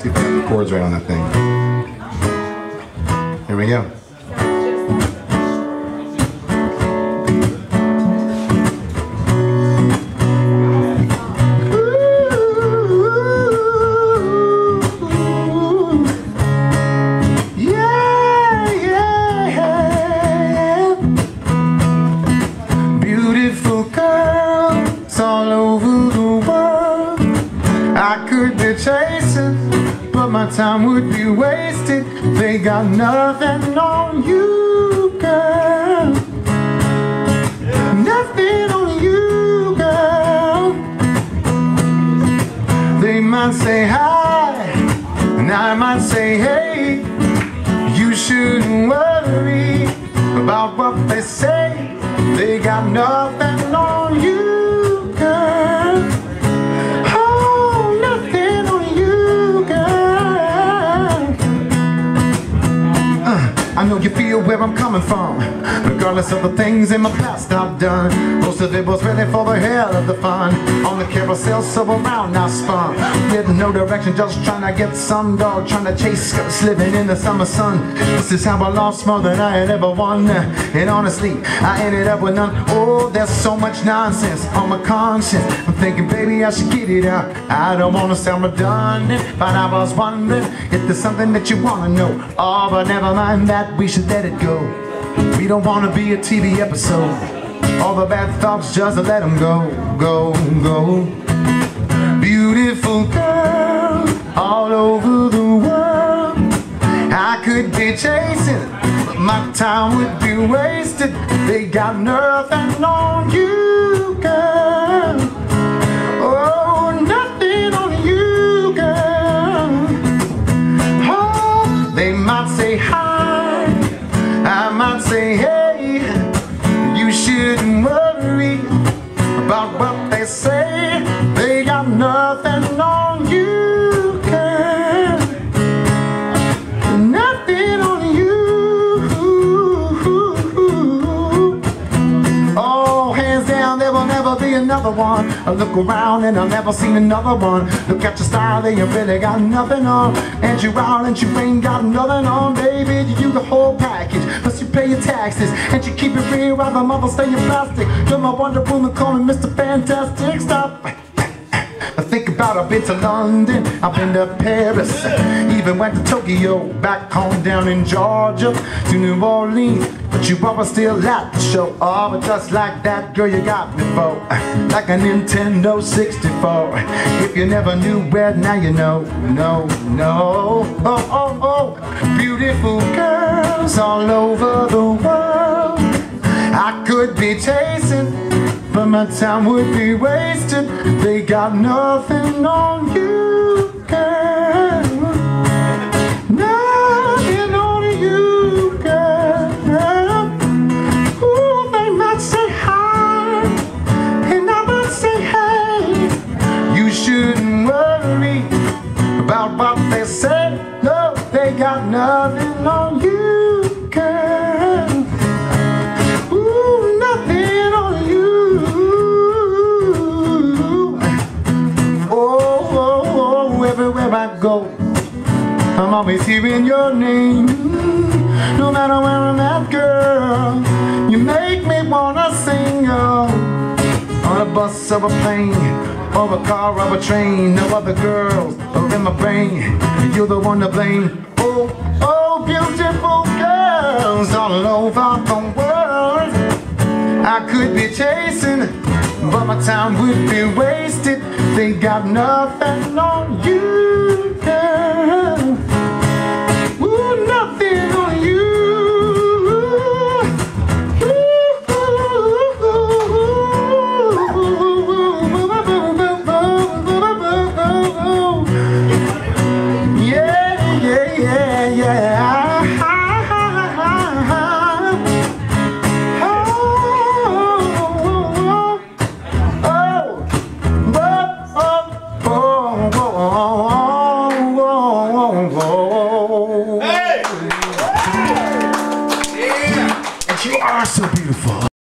See if I the chords right on that thing. Here we go. All over the world. I could be chasing, my time would be wasted. They got nothing on you, girl. Nothing on you, girl. They might say hi, and I might say hey. You shouldn't worry about what they say. They got nothing on you, know you feel where I'm coming from, regardless of the things in my past I've done. Most of it was really for the hell of the fun. On the carousel, so around I spun. With no direction, just trying to get some dog, trying to chase skirts, living in the summer sun. This is how I lost more than I had ever won. And honestly, I ended up with none. Oh, there's so much nonsense on my conscience. I'm thinking, baby, I should get it out. I don't wanna sound redundant, but I was wondering if there's something that you wanna know. Oh, but never mind that, we should let it go. We don't wanna be a TV episode. All the bad thoughts, just let them go, go, go. Beautiful girl, all over the world. I could be chasing, but my time would be wasted. They got nothing on you, girl. Another one. I look around and I've never seen another one. Look at your style, they ain't really got nothing on. And you out and you ain't got nothing on, baby. You do the whole package, plus you pay your taxes. And you keep it real the mother stay in plastic. You're my Wonder Woman, call me Mr. Fantastic. Stop. I think about I've been to London, I've been to Paris, even went to Tokyo, back home down in Georgia, to New Orleans. But you always still like to show off, just like that girl you got me for, like a Nintendo 64. If you never knew where, now you know, no, no. Oh, oh, oh, beautiful girls all over the world. I could be chasing, but my time would be wasted. They got nothing on you, about what they say. No, they got nothing on you, girl. Ooh, nothing on you. Oh, oh, oh, everywhere I go, I'm always hearing your name. No matter where I'm at, girl, you make me wanna sing. Oh. On a bus or a plane, or a car or a train, no other girls are in my brain. You're the one to blame. Oh, oh, beautiful girls all over the world. I could be chasing, but my time would be wasted. They got nothing on you.